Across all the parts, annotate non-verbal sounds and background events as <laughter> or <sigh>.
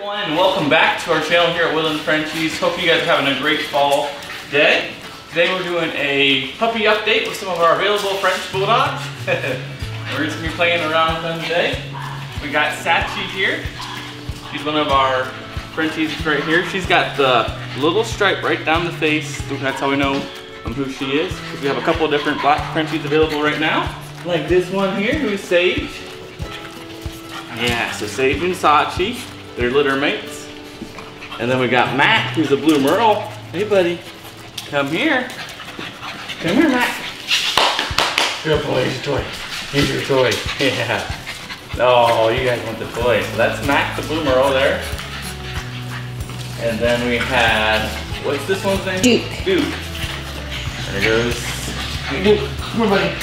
everyone and welcome back to our channel here at Woodland Frenchies. Hope you guys are having a great fall day. Today we're doing a puppy update with some of our available French Bulldogs. <laughs> we're just gonna be playing around with them today. We got Sachie here. She's one of our Frenchies right here. She's got the little stripe right down the face. That's how we know who she is. We have a couple different black Frenchies available right now. Like this one here, who's Sage. Yeah, so Sage and Sachie, they're litter mates. And then we got Mack, who's a blue merle. Hey, buddy, come here. Come here, Mack. Good boy, here's your toy. Here's your toy. <laughs> Yeah. Oh, you guys want the toy. So that's Mack, the blue merle there. And then we had, what's this one's name? Duke. Duke. There goes. Duke, come on, buddy.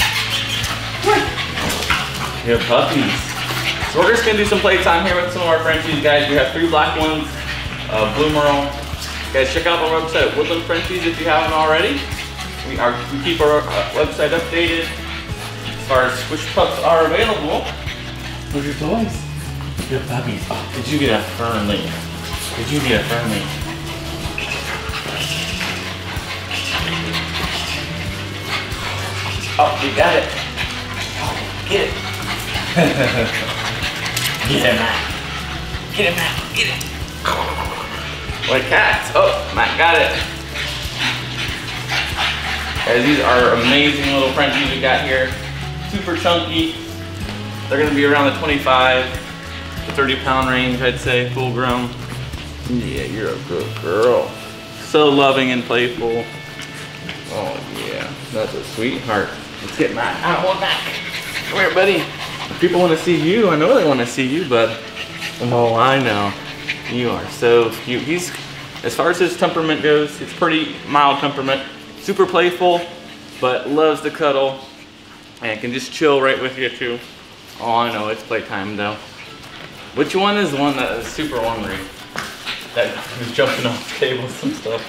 Come on. Good puppies. We're just gonna do some playtime here with some of our Frenchies, guys. We have three black ones, uh, blue merle. Guys, check out our website at Woodland Frenchies if you haven't already. We are we keep our uh, website updated as far as which pups are available. Where's your toys? Good puppies. Oh, did you get a Fernley? Did you get a Fernley? Oh, you got it. Get it. <laughs> Get him, Mack. Get him, Mack. Get it. What cats? Oh, Mack got it. Guys, these are amazing little Frenchies we got here. Super chunky. They're gonna be around the 25 to 30 pound range, I'd say, full grown. Yeah, you're a good girl. So loving and playful. Oh yeah, that's a sweetheart. Let's get Mack out one back. Come here, buddy. People want to see you, I know they want to see you, but oh, I know. You are so cute. He's, as far as his temperament goes, it's pretty mild temperament. Super playful, but loves to cuddle and can just chill right with you too. Oh, I know, it's playtime though. Which one is the one that is super ornery? That was jumping off tables and stuff.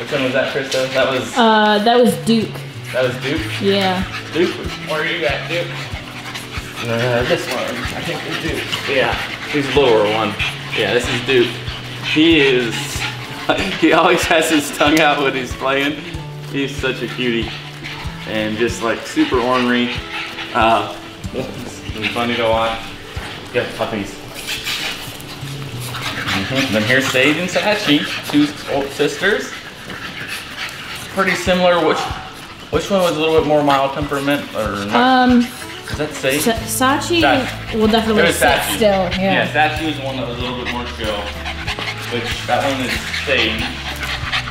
Which one was that, Krista? That was Uh, that was Duke. that was Duke. Yeah. Duke, where are you at, Duke? Uh, this one. I think it's Duke. Yeah, he's the lower one. Yeah, this is Duke. He is. <laughs> He always has his tongue out when he's playing. He's such a cutie, and just like super ornery. Uh, it's funny to watch. Good puppies. Mhm. Then here's Sage and Sachie, two old sisters. Pretty similar. Which which one was a little bit more mild temperament, or not? Um, Is that Sage? Sa- Sachie Sachie. will definitely was sit Sachie. still. Yeah, Yeah. Sachie was the one that was a little bit more chill. Which that one is Sage.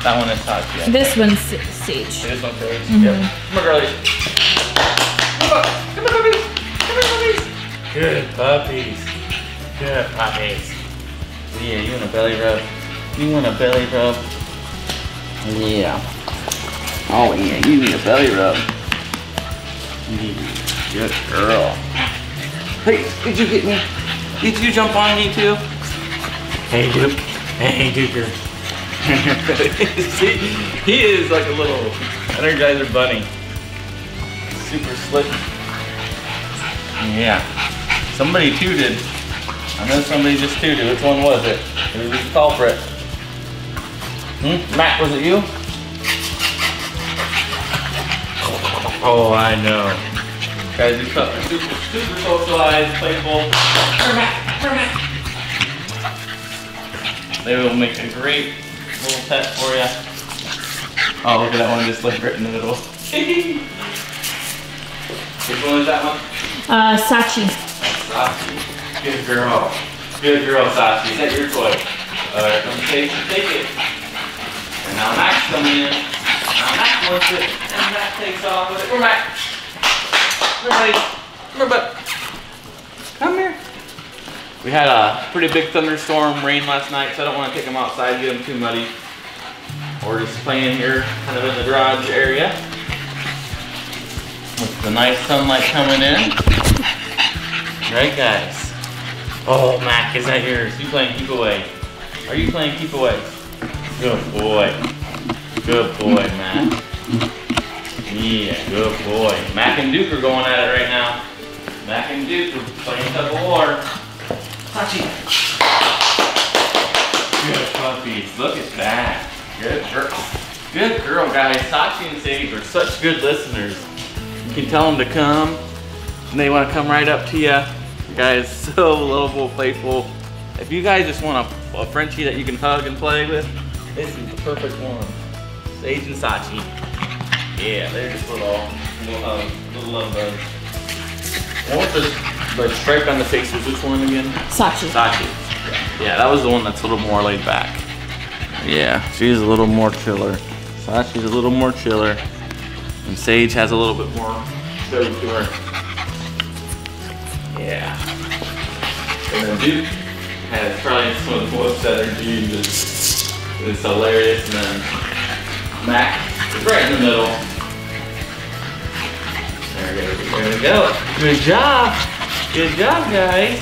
That one is Sachie. I This think. one's Sa- Sage. This one's Sage. Mhm. Yep. Come on, girlies. Come on, come on, puppies. Come on, puppies. Good puppies. Good puppies. Yeah, you want a belly rub? You want a belly rub? Yeah. Oh yeah, you need a belly rub. Yeah, Good girl. Hey, did you get me? Did you jump on me too? Hey, Duke. Hey, Duker. <laughs> See, he is like a little Energizer bunny. Super slick. Yeah. Somebody tooted. I know somebody just tooted. Which one was it? It was the culprit? Hmm? Mack, was it you? Oh, I know. Guys, pups are super, super socialized, playful. Come Mack, come Mack. They will make a great little pet for you. Oh, look at that one just like right in the middle. <laughs> Which one is that one? Uh, Sachie. Sachie. Good girl. Good girl, Sachie. Is that your toy? Alright, come take it, take it. And now Max coming in. Now Max wants it. And Max takes off with it. We're Max. Come here, buddy. Come here, bud. Come here. We had a pretty big thunderstorm, rain last night, so I don't want to take them outside, get them too muddy. We're just playing here, kind of in the garage area. With the nice sunlight coming in. Right, guys? Oh, Mack, is that yours? You playing keep away? Are you playing keep away? Good boy. Good boy, Mack. Yeah, good boy. Mack and Duke are going at it right now. Mack and Duke are playing tug of war. good puppies. Look at that. Good girl. Good girl, guys. Sachie and Sage are such good listeners. You can tell them to come, and they want to come right up to you. Guys, <laughs> so lovable, playful. If you guys just want a, a Frenchie that you can hug and play with, this is the perfect one. Sage and Sachie. Yeah, they're just little, little, um, little love bugs. I want the, the stripe on the face was which one again? Sachie. Sachie. Yeah, that was the one that's a little more laid back. Yeah, she's a little more chiller. Sachie's a little more chiller. And Sage has a little bit more go to her. Yeah. And then Duke has probably some of the most energy and just is hilarious. And then Mack right in the middle. There we go. Good job. Good job, guys.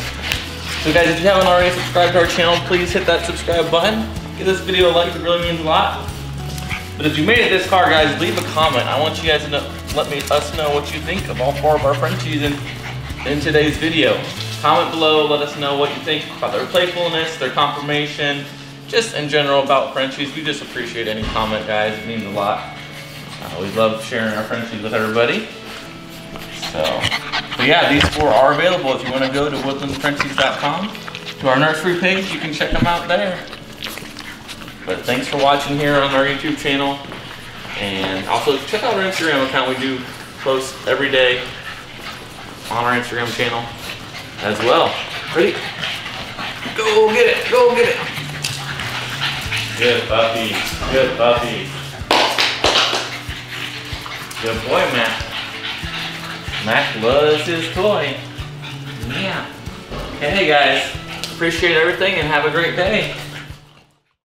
So guys, if you haven't already subscribed to our channel, please hit that subscribe button. Give this video a like, it really means a lot. But if you made it this far, guys, leave a comment. I want you guys to know, let me us know what you think of all four of our Frenchies in, in today's video. Comment below, let us know what you think about their playfulness, their confirmation, just in general about Frenchies. We just appreciate any comment, guys. It means a lot. We love sharing our Frenchies with everybody. So, but yeah, these four are available if you want to go to woodlandsfrenchies.com to our nursery page. You can check them out there. But thanks for watching here on our YouTube channel. And also check out our Instagram account. We do post every day on our Instagram channel as well. Ready? Go get it. Go get it. Good puppy. Good puppy. Good boy, Mack. Mack loves his toy. Yeah. Okay, guys. Appreciate everything and have a great day.